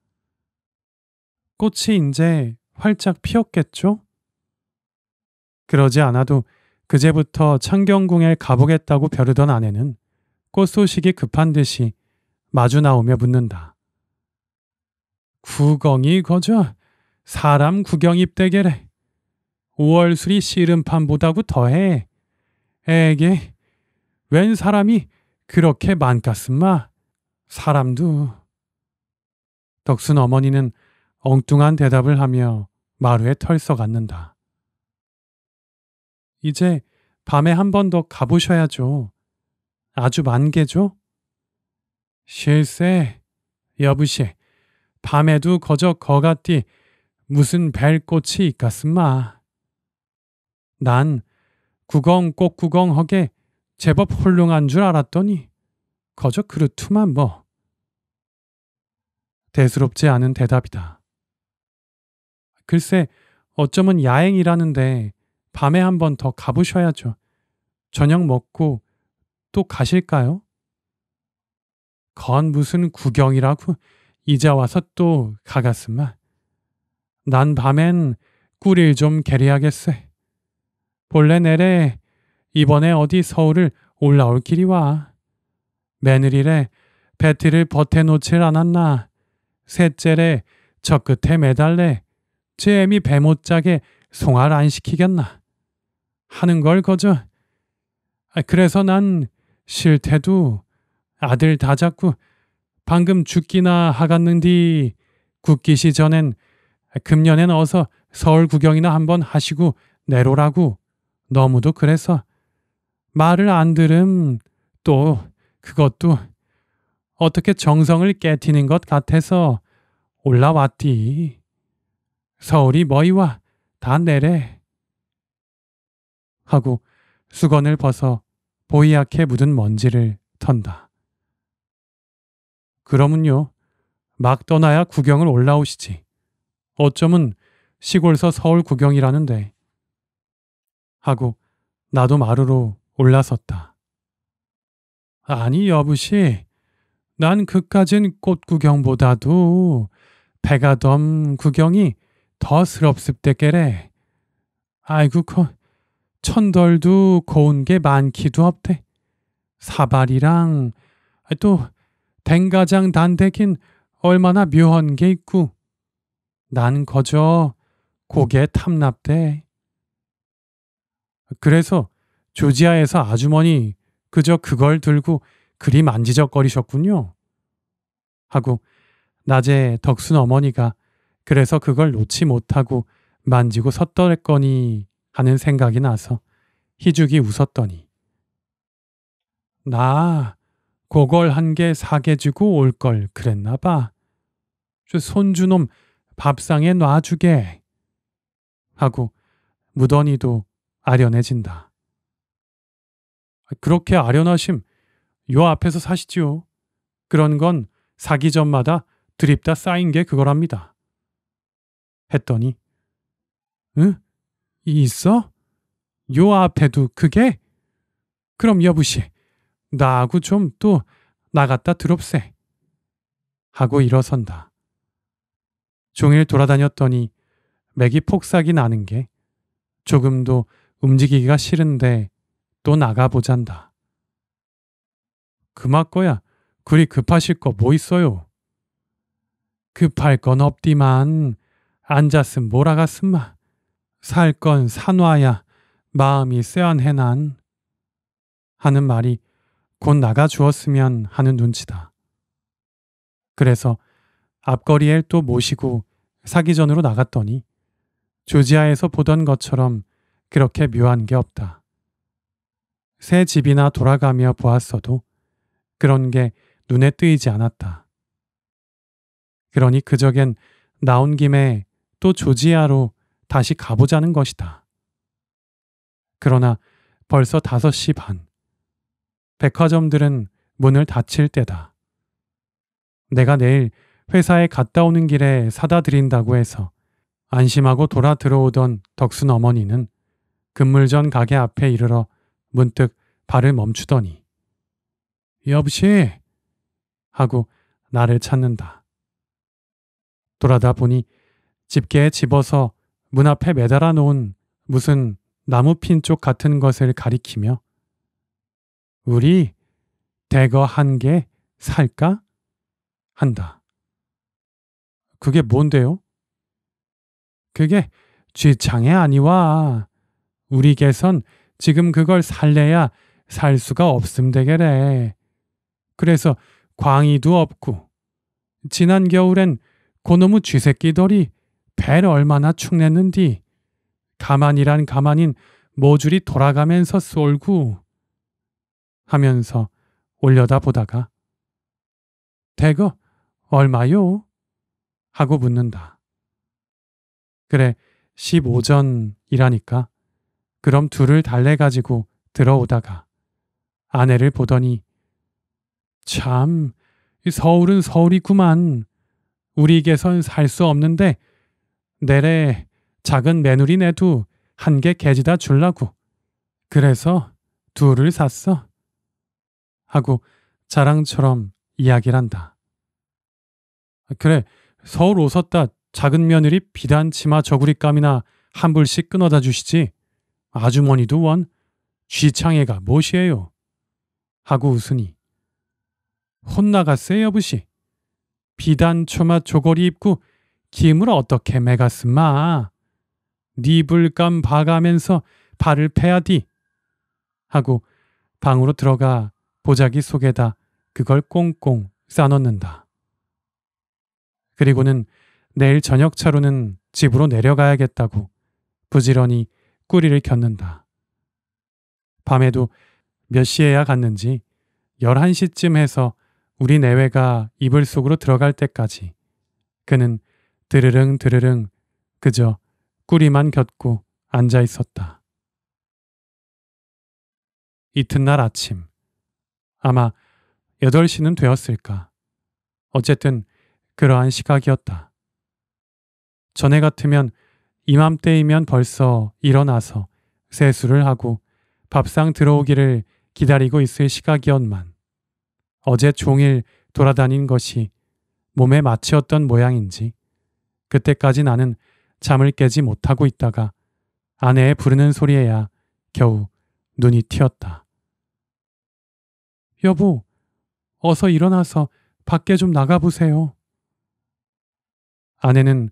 꽃이 이제 활짝 피었겠죠? 그러지 않아도 그제부터 창경궁에 가보겠다고 벼르던 아내는 꽃 소식이 급한 듯이 마주 나오며 묻는다. 구경이 거저 사람 구경 입 대게래. 5월술이 씨름판보다고 더해. 에게 웬 사람이 그렇게 많겠음마. 사람도. 덕순 어머니는 엉뚱한 대답을 하며 마루에 털썩 앉는다. 이제 밤에 한 번 더 가보셔야죠. 아주 만개죠? 실세, 여부시, 밤에도 거저 거같디 무슨 벨꽃이 있겠음마. 난 구경 꼭 구경하게 제법 훌륭한 줄 알았더니 거저 그렇투만 뭐. 대수롭지 않은 대답이다. 글쎄 어쩌면 야행이라는데 밤에 한 번 더 가보셔야죠. 저녁 먹고 또 가실까요? 건 무슨 구경이라고 이제 와서 또 가갔으마. 난 밤엔 꿀일 좀 게리하겠세. 본래 내래 이번에 어디 서울을 올라올 길이 와. 며느리래 배틀을 버텨놓질 않았나. 셋째래 저 끝에 매달래 제 애미 배못 자게 송알 안 시키겠나. 하는 걸 거저. 아, 그래서 난 싫대도 아들 다 잡고 방금 죽기나 하갔는디 굳기시 전엔 금년엔 어서 서울 구경이나 한번 하시고 내로라고 너무도 그래서 말을 안 들음 또 그것도 어떻게 정성을 깨티는 것 같아서 올라왔디. 서울이 뭐이와 다 내래. 하고 수건을 벗어 보이약해 묻은 먼지를 턴다. 그러면요. 막 떠나야 구경을 올라오시지. 어쩌면 시골서 서울 구경이라는데. 하고 나도 마루로 올라섰다. 아니 여부시, 난 그까진 꽃 구경보다도 배가덤 구경이 더 스럽습대께래. 아이고 커 천덜도 고운 게 많기도 없대. 사발이랑 또 댕가장 단대긴 얼마나 묘한 게 있고. 난 거저 고개 탐납대. 그래서 조지아에서 아주머니 그저 그걸 들고 그리 만지적거리셨군요. 하고 낮에 덕순 어머니가 그래서 그걸 놓지 못하고 만지고 섰더랬거니 하는 생각이 나서 희죽이 웃었더니 나 그걸 한 개 사게 주고 올 걸 그랬나 봐. 저 손주놈 밥상에 놔주게 하고 무더니도 아련해진다. 그렇게 아련하심 요 앞에서 사시지요. 그런 건 사기 전마다 드립다 쌓인 게 그거랍니다. 했더니 응? 있어? 요 앞에도 그게? 그럼 여부시 나하고 좀 또 나갔다 들옵세. 하고 일어선다. 종일 돌아다녔더니 맥이 폭삭이 나는 게 조금도 움직이기가 싫은데 또 나가보잔다. 그맛거야 그리 급하실 거 뭐 있어요? 급할 건 없디만 앉았음 몰아갔음마. 살건 사놔야 마음이 쎄한해난 하는 말이 곧 나가 주었으면 하는 눈치다. 그래서 앞거리에 또 모시고 사기 전으로 나갔더니 조지아에서 보던 것처럼 그렇게 묘한 게 없다. 새 집이나 돌아가며 보았어도 그런 게 눈에 뜨이지 않았다. 그러니 그저겐 나온 김에 또 조지아로 다시 가보자는 것이다. 그러나 벌써 5시 반. 백화점들은 문을 닫힐 때다. 내가 내일 회사에 갔다 오는 길에 사다 드린다고 해서 안심하고 돌아 들어오던 덕순 어머니는 금물전 가게 앞에 이르러 문득 발을 멈추더니 여보시 하고 나를 찾는다. 돌아다 보니 집게에 집어서 문 앞에 매달아 놓은 무슨 나무핀 쪽 같은 것을 가리키며 우리 대거 한 개 살까? 한다. 그게 뭔데요? 그게 쥐창에 아니와. 우리 개선 지금 그걸 살래야 살 수가 없음 되게래. 그래서 광이도 없고 지난 겨울엔 고놈의 쥐새끼들이 벨 얼마나 축냈는디 가만이란 가만인 모줄이 돌아가면서 쏠고 하면서 올려다 보다가 대거 얼마요? 하고 묻는다. 그래 15전이라니까 그럼 둘을 달래 가지고 들어오다가 아내를 보더니 참 서울은 서울이구만. 우리에게선 살 수 없는데 내래 작은 매누리 내도 한 개 개지다 줄라고. 그래서 둘을 샀어. 하고 자랑처럼 이야기를 한다. 그래 서울 오섰다. 작은 며느리 비단 치마 저구리감이나 한 불씩 끊어다 주시지 아주머니도 원 쥐창애가 무엇이에요? 하고 웃으니 혼나갔어요 여부시 비단 초마 조거리 입고 김을 어떻게 매갔음마? 니 불감 봐가면서 발을 패야디 하고 방으로 들어가 보자기 속에다 그걸 꽁꽁 싸넣는다. 그리고는 내일 저녁 차로는 집으로 내려가야겠다고 부지런히 꾸리를 켰는다. 밤에도 몇 시에야 갔는지 11시쯤 해서 우리 내외가 이불 속으로 들어갈 때까지 그는 드르릉 드르릉 그저 꾸리만 곁고 앉아 있었다. 이튿날 아침 아마 8시는 되었을까. 어쨌든 그러한 시각이었다. 전에 같으면 이맘때이면 벌써 일어나서 세수를 하고 밥상 들어오기를 기다리고 있을 시각이었만 어제 종일 돌아다닌 것이 몸에 마치었던 모양인지 그때까지 나는 잠을 깨지 못하고 있다가 아내의 부르는 소리에야 겨우 눈이 튀었다. 여보, 어서 일어나서 밖에 좀 나가보세요. 아내는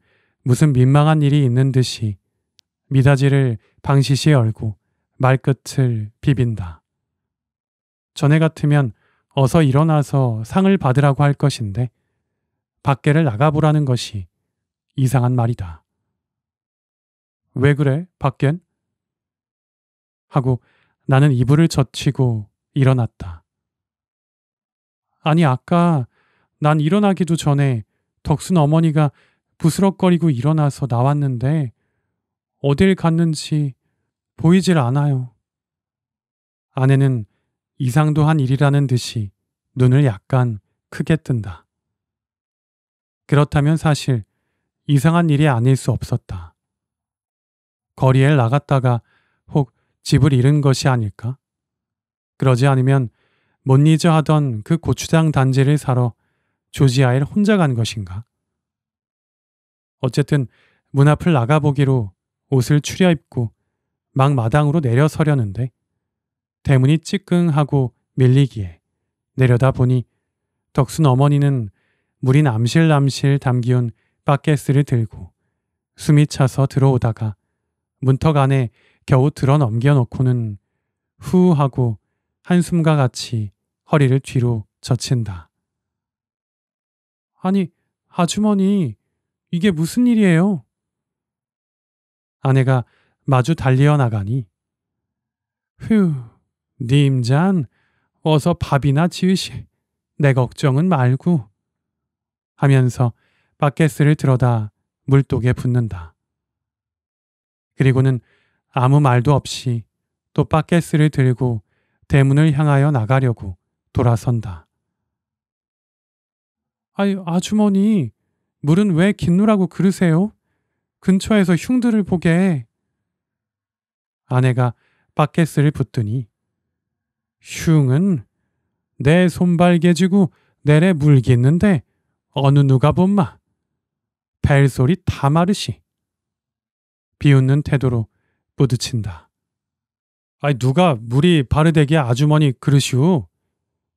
무슨 민망한 일이 있는 듯이 미닫이를 방시시 열고 말끝을 비빈다. 전에 같으면 어서 일어나서 상을 받으라고 할 것인데 밖에를 나가보라는 것이 이상한 말이다. 왜 그래, 밖엔? 하고 나는 이불을 젖히고 일어났다. 아니, 아까 난 일어나기도 전에 덕순 어머니가 부스럭거리고 일어나서 나왔는데 어딜 갔는지 보이질 않아요. 아내는 이상도 한 일이라는 듯이 눈을 약간 크게 뜬다. 그렇다면 사실 이상한 일이 아닐 수 없었다. 거리에 나갔다가 혹 집을 잃은 것이 아닐까? 그러지 않으면 못 잊어 하던 그 고추장 단지를 사러 조지아에 혼자 간 것인가? 어쨌든 문 앞을 나가보기로 옷을 추려입고 막 마당으로 내려서려는데 대문이 찌끙하고 밀리기에 내려다 보니 덕순 어머니는 물이 남실남실 담기운 바켓스를 들고 숨이 차서 들어오다가 문턱 안에 겨우 들어 넘겨놓고는 후 하고 한숨과 같이 허리를 뒤로 젖힌다. 아니, 아주머니, 이게 무슨 일이에요? 아내가 마주 달리어 나가니, 휴, 님잔, 어서 밥이나 지으시. 내 걱정은 말고. 하면서 바켓스를 들어다 물독에 붓는다. 그리고는 아무 말도 없이 또 바켓스를 들고 대문을 향하여 나가려고 돌아선다. 아이, 아주머니, 물은 왜 긴누라고 그러세요? 근처에서 흉들을 보게. 아내가 바켓스를 붙더니 흉은 내 손발 개지고 내래 물겠는데 어느 누가 본마. 벨소리 다 마르시. 비웃는 태도로 뿌드친다. 아이 누가 물이 바르되게 아주머니 그러시오.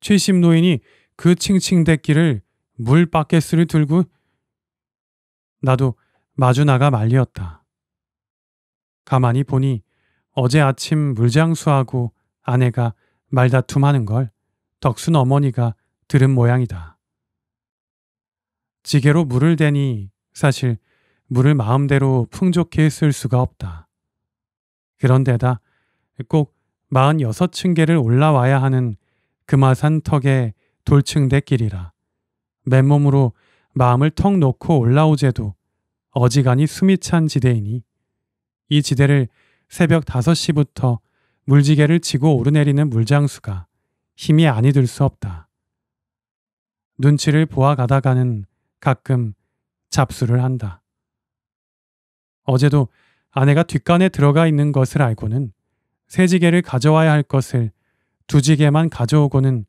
70 노인이 그 칭칭댔기를 물 바켓을 들고 나도 마주 나가 말리었다. 가만히 보니 어제 아침 물장수하고 아내가 말다툼하는 걸 덕순 어머니가 들은 모양이다. 지게로 물을 대니 사실 물을 마음대로 풍족히 쓸 수가 없다. 그런데다 꼭 46층계를 올라와야 하는 금화산 턱의 돌층대길이라 맨몸으로 마음을 턱 놓고 올라오제도 어지간히 숨이 찬 지대이니 이 지대를 새벽 5시부터 물지개를 지고 오르내리는 물장수가 힘이 아니 들 수 없다. 눈치를 보아가다가는 가끔 잡수를 한다. 어제도 아내가 뒷간에 들어가 있는 것을 알고는 세 지게를 가져와야 할 것을 두 지게만 가져오고는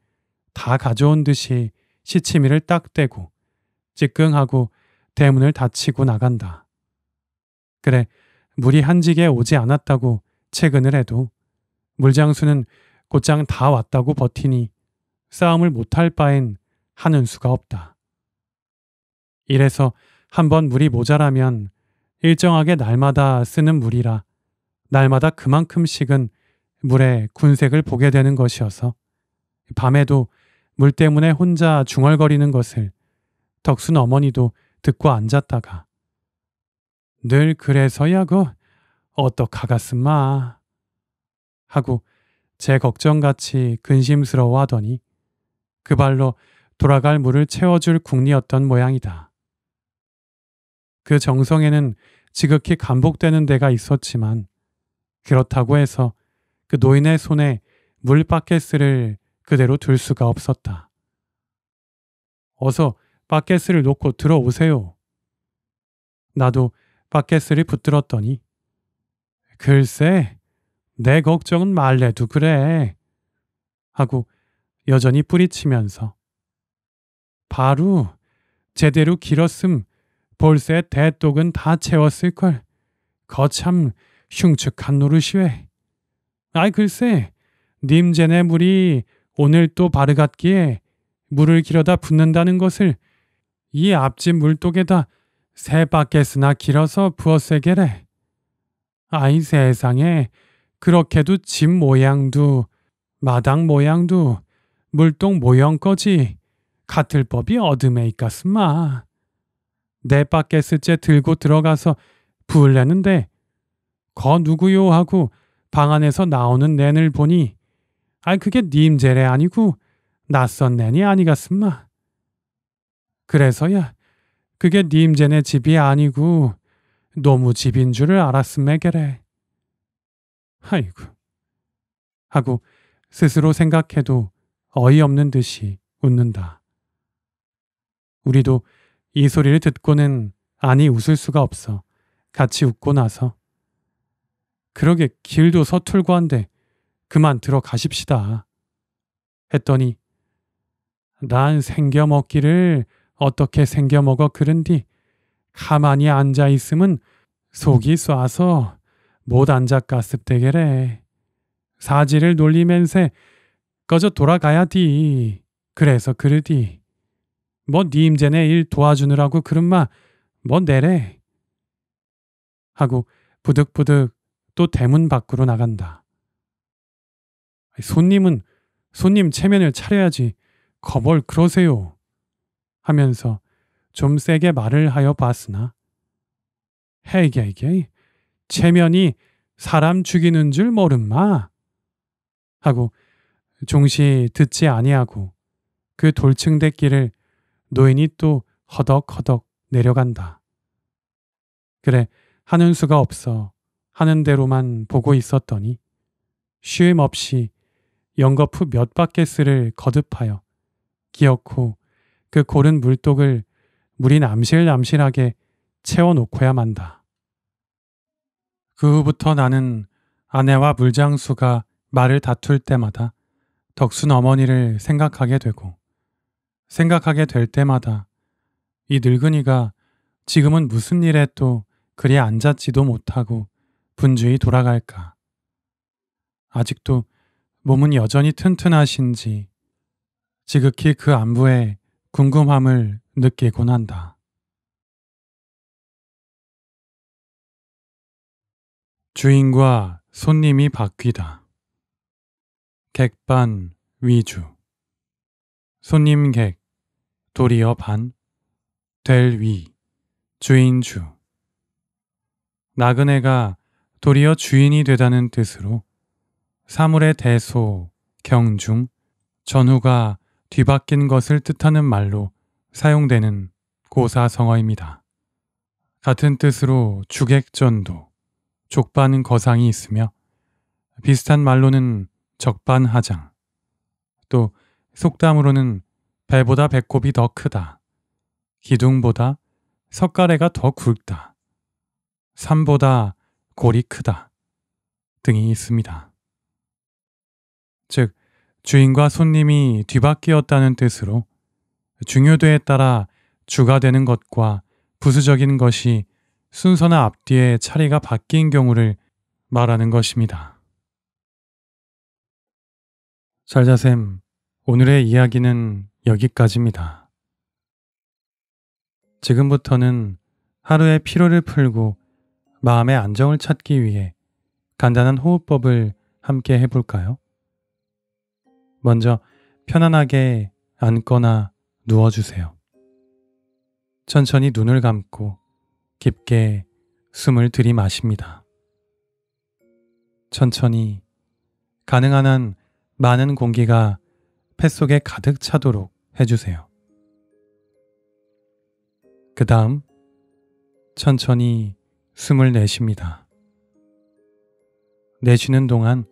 다 가져온 듯이 시치미를 딱 떼고 찌끙하고 대문을 닫히고 나간다. 그래, 물이 한 지게 오지 않았다고 채근을 해도 물장수는 곧장 다 왔다고 버티니 싸움을 못할 바엔 하는 수가 없다. 이래서 한번 물이 모자라면 일정하게 날마다 쓰는 물이라 날마다 그만큼씩은 물에 군색을 보게 되는 것이어서 밤에도 물 때문에 혼자 중얼거리는 것을 덕순 어머니도 듣고 앉았다가 늘 그래서야고 어떡하갔음마 하고 제 걱정같이 근심스러워 하더니 그 발로 돌아갈 물을 채워줄 궁리였던 모양이다. 그 정성에는 지극히 감복되는 데가 있었지만 그렇다고 해서 그 노인의 손에 물 바켓을 그대로 둘 수가 없었다. 어서 바켓을 놓고 들어오세요. 나도 바켓을 붙들었더니 글쎄 내 걱정은 말래도 그래 하고 여전히 뿌리치면서 바로 제대로 길었음 볼새 대독은 다 채웠을걸. 거참 흉측한 노릇이외. 아이 글쎄 님제네 물이 오늘 또 바르갔기에 물을 길어다 붓는다는 것을 이 앞집 물독에다 세 바켓이나 길어서 부었세게래. 아이 세상에 그렇게도 집 모양도 마당 모양도 물동 모형거지 같을 법이 어둠에 있겠음마. 내 바켓을째 들고 들어가서 부을래는데 거 누구요 하고 방 안에서 나오는 낸을 보니 아이 그게 님제래 아니고 낯선 낸이 아니겠음마. 그래서야 그게 님제네 집이 아니고 노무 집인 줄을 알았음매게래. 아이고. 하고 스스로 생각해도 어이없는 듯이 웃는다. 우리도 이 소리를 듣고는 아니 웃을 수가 없어 같이 웃고 나서 그러게 길도 서툴고 한데 그만 들어가십시다. 했더니 난 생겨 먹기를 어떻게 생겨 먹어 그런디 가만히 앉아 있으면 속이 쏴서 못 앉아 가습대게래. 사지를 놀리면서 꺼져 돌아가야디. 그래서 그러디. 뭐 님제네 일 도와주느라고 그런마 뭐 내래. 하고 부득부득 또 대문 밖으로 나간다. 손님은 손님 체면을 차려야지 거벌 그러세요. 하면서 좀 세게 말을 하여 봤으나 헤이게이게 체면이 사람 죽이는 줄 모른마 하고 종시 듣지 아니하고 그 돌층대길을 노인이 또 허덕허덕 내려간다. 그래 하는 수가 없어 하는 대로만 보고 있었더니 쉼 없이 연거푸 몇 바켓을 거듭하여 기어코 그 고른 물독을 물이 남실남실하게 채워놓고야 만다. 그 후부터 나는 아내와 물장수가 말을 다툴 때마다 덕순 어머니를 생각하게 되고 생각하게 될 때마다 이 늙은이가 지금은 무슨 일에 또 그리 앉았지도 못하고 분주히 돌아갈까. 아직도 몸은 여전히 튼튼하신지 지극히 그 안부에 궁금함을 느끼곤 한다. 주인과 손님이 바뀌다. 객반 위주. 손님 객, 도리어 반, 될 위, 주인 주. 나그네가 도리어 주인이 되다는 뜻으로 사물의 대소, 경중, 전후가 뒤바뀐 것을 뜻하는 말로 사용되는 고사성어입니다. 같은 뜻으로 주객전도, 족반 거상이 있으며 비슷한 말로는 적반하장, 또 속담으로는 배보다 배꼽이 더 크다, 기둥보다 석가래가 더 굵다, 산보다 골이 크다 등이 있습니다. 즉, 주인과 손님이 뒤바뀌었다는 뜻으로 중요도에 따라 주가 되는 것과 부수적인 것이 순서나 앞뒤에 차례가 바뀐 경우를 말하는 것입니다. 잘자쌤, 오늘의 이야기는 여기까지입니다. 지금부터는 하루의 피로를 풀고 마음의 안정을 찾기 위해 간단한 호흡법을 함께 해볼까요? 먼저 편안하게 앉거나 누워주세요. 천천히 눈을 감고 깊게 숨을 들이마십니다. 천천히 가능한 한 많은 공기가 폐 속에 가득 차도록 해주세요. 그 다음 천천히 숨을 내쉽니다. 내쉬는 동안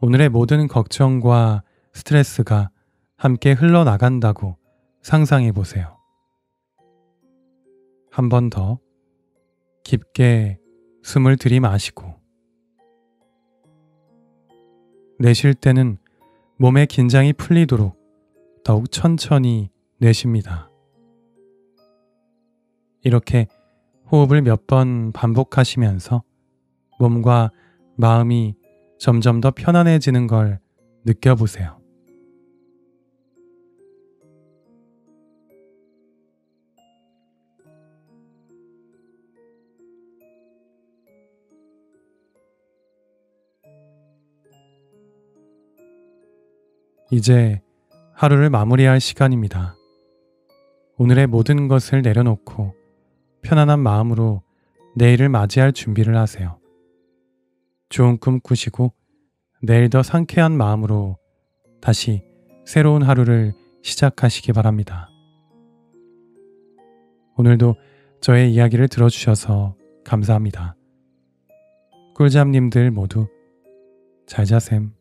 오늘의 모든 걱정과 스트레스가 함께 흘러나간다고 상상해 보세요. 한 번 더 깊게 숨을 들이마시고 내쉴 때는 몸의 긴장이 풀리도록 더욱 천천히 내쉽니다. 이렇게 호흡을 몇 번 반복하시면서 몸과 마음이 점점 더 편안해지는 걸 느껴보세요. 이제 하루를 마무리할 시간입니다. 오늘의 모든 것을 내려놓고 편안한 마음으로 내일을 맞이할 준비를 하세요. 좋은 꿈 꾸시고 내일 더 상쾌한 마음으로 다시 새로운 하루를 시작하시기 바랍니다. 오늘도 저의 이야기를 들어주셔서 감사합니다. 꿀잠님들 모두 잘 자셈.